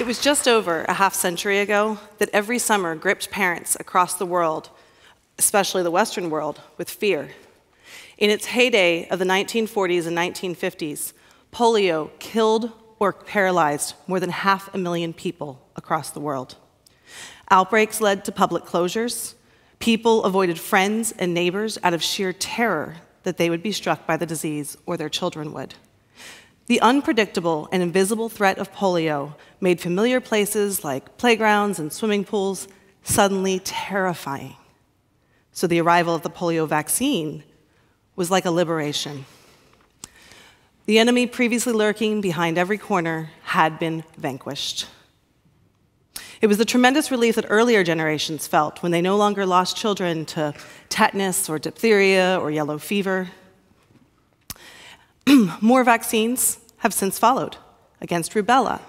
It was just over a half century ago that every summer gripped parents across the world, especially the Western world, with fear. In its heyday of the 1940s and 1950s, polio killed or paralyzed more than half a million people across the world. Outbreaks led to public closures. People avoided friends and neighbors out of sheer terror that they would be struck by the disease or their children would. The unpredictable and invisible threat of polio made familiar places like playgrounds and swimming pools suddenly terrifying. So the arrival of the polio vaccine was like a liberation. The enemy previously lurking behind every corner had been vanquished. It was the tremendous relief that earlier generations felt when they no longer lost children to tetanus or diphtheria or yellow fever. More vaccines have since followed against rubella,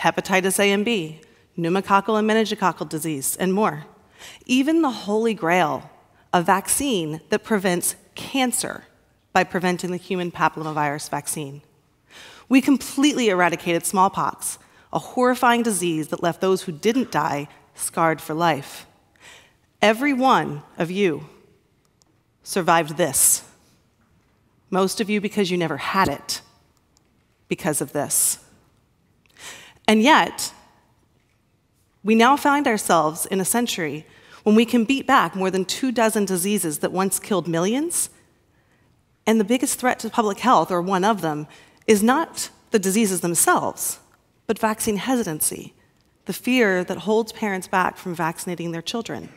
hepatitis A and B, pneumococcal and meningococcal disease, and more. Even the holy grail, a vaccine that prevents cancer by preventing the human papillomavirus vaccine. We completely eradicated smallpox, a horrifying disease that left those who didn't die scarred for life. Every one of you survived this. Most of you because you never had it because of this. And yet, we now find ourselves in a century when we can beat back more than two dozen diseases that once killed millions. And the biggest threat to public health, or one of them, is not the diseases themselves, but vaccine hesitancy, the fear that holds parents back from vaccinating their children.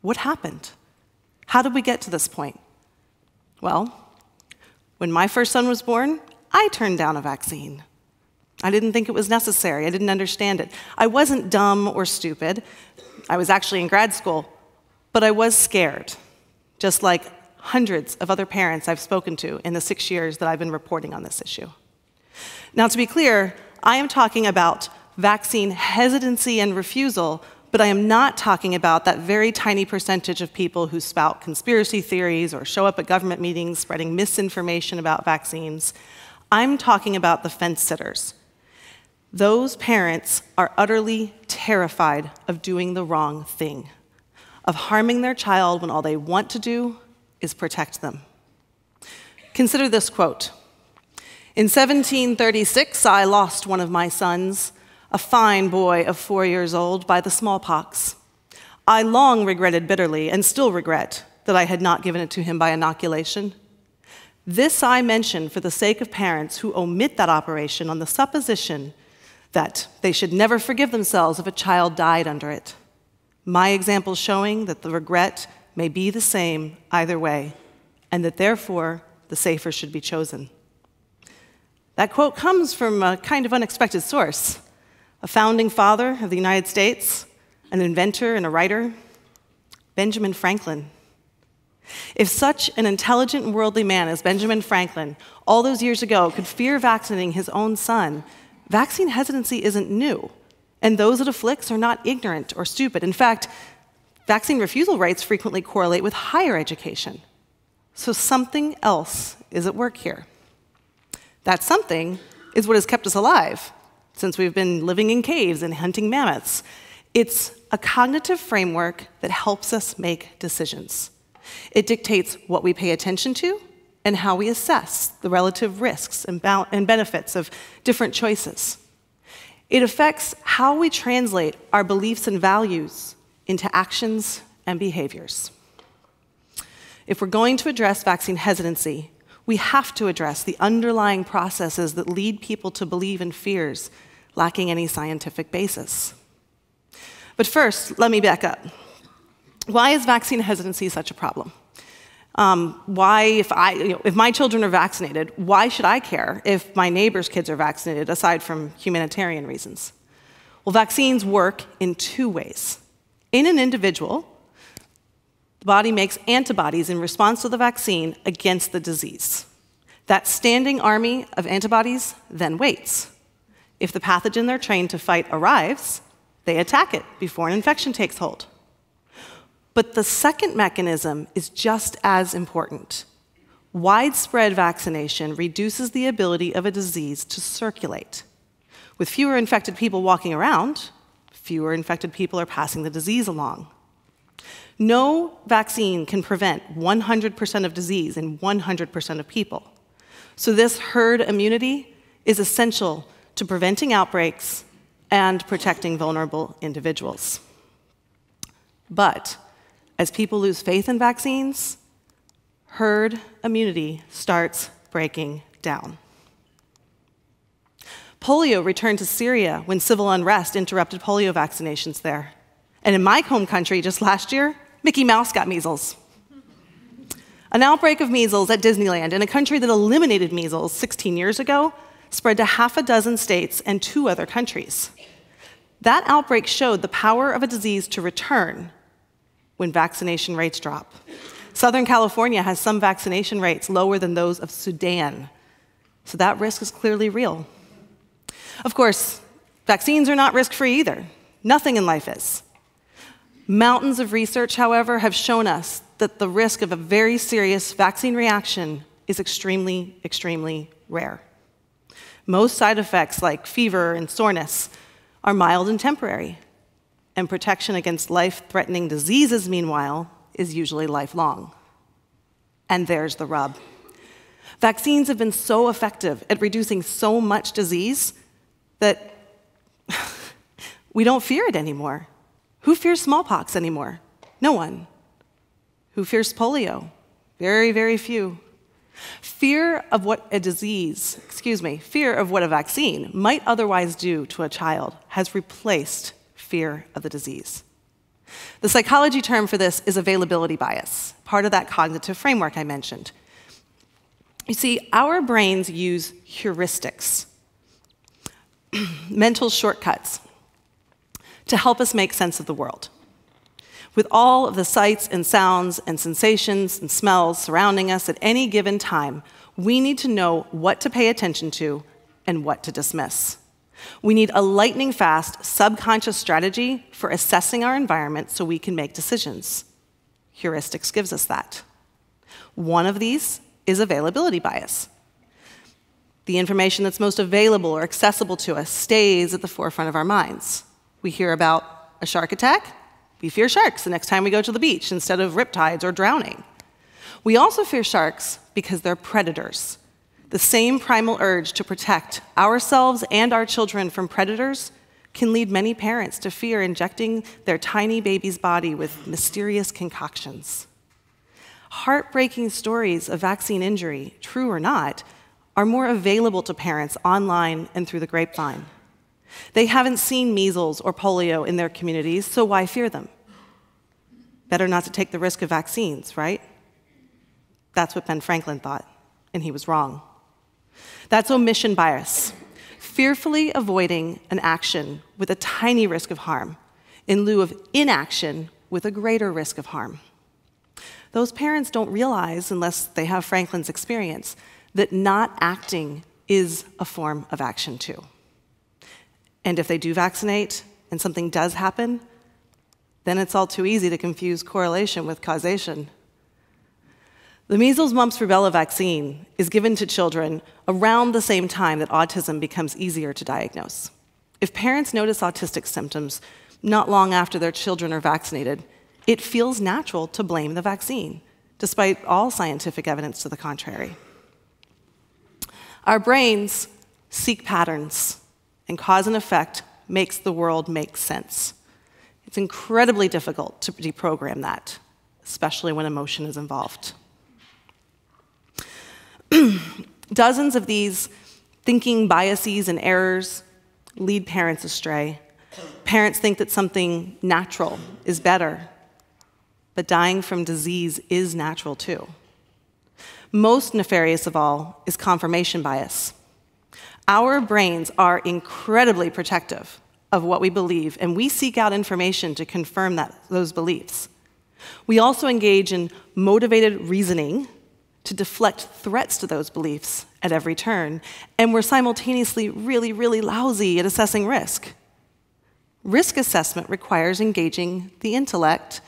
What happened? How did we get to this point? Well, when my first son was born, I turned down a vaccine. I didn't think it was necessary. I didn't understand it. I wasn't dumb or stupid. I was actually in grad school, but I was scared, just like hundreds of other parents I've spoken to in the six years that I've been reporting on this issue. Now, to be clear, I am talking about vaccine hesitancy and refusal, but I am not talking about that very tiny percentage of people who spout conspiracy theories or show up at government meetings spreading misinformation about vaccines. I'm talking about the fence sitters. Those parents are utterly terrified of doing the wrong thing, of harming their child when all they want to do is protect them. Consider this quote In 1736, I lost one of my sons, a fine boy of four years old, by the smallpox. I long regretted bitterly, and still regret, that I had not given it to him by inoculation. This I mention for the sake of parents who omit that operation on the supposition that they should never forgive themselves if a child died under it. My example showing that the regret may be the same either way, and that therefore the safer should be chosen. That quote comes from a kind of unexpected source a founding father of the United States, an inventor and a writer, Benjamin Franklin. If such an intelligent and worldly man as Benjamin Franklin, all those years ago, could fear vaccinating his own son, vaccine hesitancy isn't new. And those it afflicts are not ignorant or stupid. In fact, vaccine refusal rates frequently correlate with higher education. So something else is at work here. That something is what has kept us alive since we've been living in caves and hunting mammoths. It's a cognitive framework that helps us make decisions. It dictates what we pay attention to and how we assess the relative risks and, and benefits of different choices. It affects how we translate our beliefs and values into actions and behaviors. If we're going to address vaccine hesitancy, we have to address the underlying processes that lead people to believe in fears lacking any scientific basis. But first, let me back up. Why is vaccine hesitancy such a problem? Um, why, if, I, you know, if my children are vaccinated, why should I care if my neighbor's kids are vaccinated, aside from humanitarian reasons? Well, vaccines work in two ways. In an individual, the body makes antibodies in response to the vaccine against the disease. That standing army of antibodies then waits. If the pathogen they're trained to fight arrives, they attack it before an infection takes hold. But the second mechanism is just as important. Widespread vaccination reduces the ability of a disease to circulate. With fewer infected people walking around, fewer infected people are passing the disease along. No vaccine can prevent 100% of disease in 100% of people. So, this herd immunity is essential to preventing outbreaks and protecting vulnerable individuals. But as people lose faith in vaccines, herd immunity starts breaking down. Polio returned to Syria when civil unrest interrupted polio vaccinations there. And in my home country, just last year, Mickey Mouse got measles. An outbreak of measles at Disneyland in a country that eliminated measles 16 years ago spread to half a dozen states and two other countries. That outbreak showed the power of a disease to return when vaccination rates drop. Southern California has some vaccination rates lower than those of Sudan, so that risk is clearly real. Of course, vaccines are not risk free either. Nothing in life is. Mountains of research, however, have shown us that the risk of a very serious vaccine reaction is extremely, extremely rare. Most side effects, like fever and soreness, are mild and temporary, and protection against life threatening diseases, meanwhile, is usually lifelong. And there's the rub. Vaccines have been so effective at reducing so much disease that we don't fear it anymore. Who fears smallpox anymore? No one. Who fears polio? Very, very few. Fear of what a disease, excuse me, fear of what a vaccine might otherwise do to a child has replaced fear of the disease. The psychology term for this is availability bias, part of that cognitive framework I mentioned. You see, our brains use heuristics, mental shortcuts, to help us make sense of the world. With all of the sights and sounds and sensations and smells surrounding us at any given time, we need to know what to pay attention to and what to dismiss. We need a lightning fast subconscious strategy for assessing our environment so we can make decisions. Heuristics gives us that. One of these is availability bias. The information that's most available or accessible to us stays at the forefront of our minds. We hear about a shark attack, we fear sharks the next time we go to the beach instead of riptides or drowning. We also fear sharks because they're predators. The same primal urge to protect ourselves and our children from predators can lead many parents to fear injecting their tiny baby's body with mysterious concoctions. Heartbreaking stories of vaccine injury, true or not, are more available to parents online and through the grapevine. They haven't seen measles or polio in their communities, so why fear them? Better not to take the risk of vaccines, right? That's what Ben Franklin thought, and he was wrong. That's omission bias, fearfully avoiding an action with a tiny risk of harm in lieu of inaction with a greater risk of harm. Those parents don't realize, unless they have Franklin's experience, that not acting is a form of action too. And if they do vaccinate and something does happen, then it's all too easy to confuse correlation with causation. The measles, mumps, rubella vaccine is given to children around the same time that autism becomes easier to diagnose. If parents notice autistic symptoms not long after their children are vaccinated, it feels natural to blame the vaccine, despite all scientific evidence to the contrary. Our brains seek patterns and cause and effect makes the world make sense. It's incredibly difficult to deprogram that, especially when emotion is involved. Dozens of these thinking biases and errors lead parents astray. Parents think that something natural is better, but dying from disease is natural too. Most nefarious of all is confirmation bias. Our brains are incredibly protective of what we believe, and we seek out information to confirm that, those beliefs. We also engage in motivated reasoning to deflect threats to those beliefs at every turn, and we're simultaneously really, really lousy at assessing risk. Risk assessment requires engaging the intellect,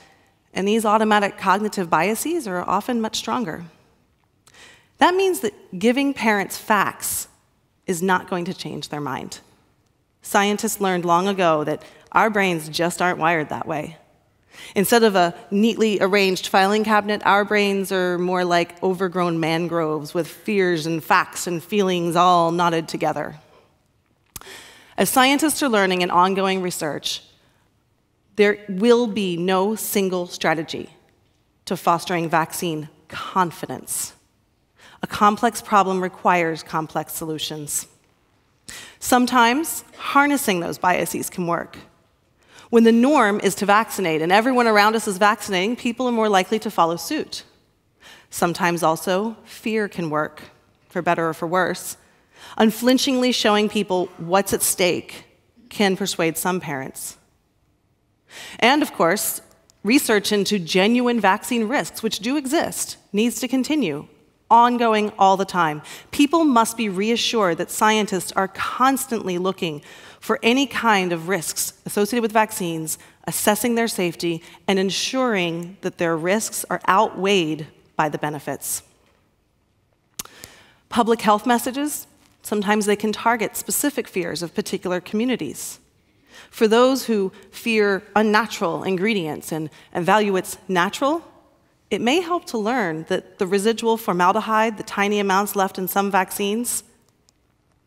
and these automatic cognitive biases are often much stronger. That means that giving parents facts is not going to change their mind. Scientists learned long ago that our brains just aren't wired that way. Instead of a neatly arranged filing cabinet, our brains are more like overgrown mangroves with fears and facts and feelings all knotted together. As scientists are learning in ongoing research, there will be no single strategy to fostering vaccine confidence. A complex problem requires complex solutions. Sometimes harnessing those biases can work. When the norm is to vaccinate and everyone around us is vaccinating, people are more likely to follow suit. Sometimes also, fear can work, for better or for worse. Unflinchingly showing people what's at stake can persuade some parents. And of course, research into genuine vaccine risks, which do exist, needs to continue, ongoing all the time. People must be reassured that scientists are constantly looking for any kind of risks associated with vaccines, assessing their safety, and ensuring that their risks are outweighed by the benefits. Public health messages, sometimes they can target specific fears of particular communities. For those who fear unnatural ingredients and, and value its natural, it may help to learn that the residual formaldehyde, the tiny amounts left in some vaccines,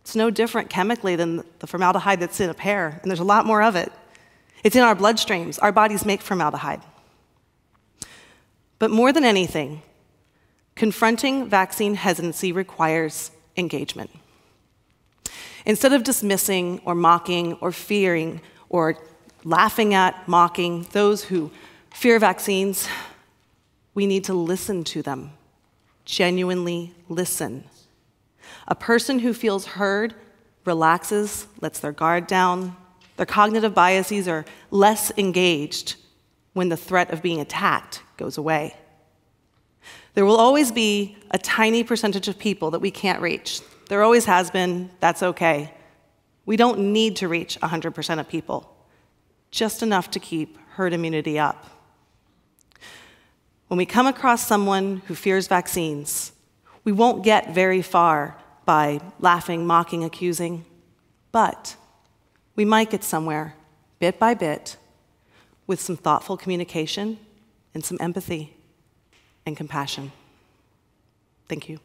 it's no different chemically than the formaldehyde that's in a pear, and there's a lot more of it. It's in our bloodstreams. Our bodies make formaldehyde. But more than anything, confronting vaccine hesitancy requires engagement. Instead of dismissing or mocking or fearing or laughing at, mocking those who fear vaccines, we need to listen to them, genuinely listen. A person who feels heard relaxes, lets their guard down. Their cognitive biases are less engaged when the threat of being attacked goes away. There will always be a tiny percentage of people that we can't reach. There always has been, that's okay. We don't need to reach 100% of people, just enough to keep herd immunity up. When we come across someone who fears vaccines, we won't get very far by laughing, mocking, accusing, but we might get somewhere, bit by bit, with some thoughtful communication and some empathy and compassion. Thank you.